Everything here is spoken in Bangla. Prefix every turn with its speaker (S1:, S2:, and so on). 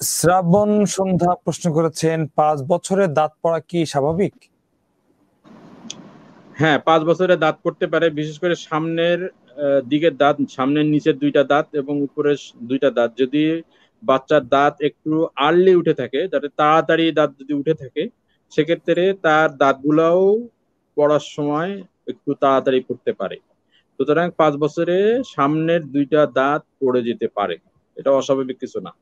S1: শ্রাবণ সন্ধ্যা প্রশ্ন করেছেন, পাঁচ বছরের দাঁত পড়া কি স্বাভাবিক?
S2: হ্যাঁ পাঁচ বছরে দাঁত পড়তে পারে, বিশেষ করে সামনের দিকের দাঁত, সামনের নিচের দুইটা দাঁত এবং উপরের দুইটা দাঁত। যদি বাচ্চার দাঁত একটু আর্লি উঠে থাকে যাতে তাড়াতাড়ি দাঁত যদি উঠে থাকে, সেক্ষেত্রে তার দাঁতগুলাও পড়ার সময় একটু তাড়াতাড়ি পড়তে পারে। সুতরাং পাঁচ বছরে সামনের দুইটা দাঁত পড়ে যেতে পারে। এটা অস্বাভাবিক কিছু না।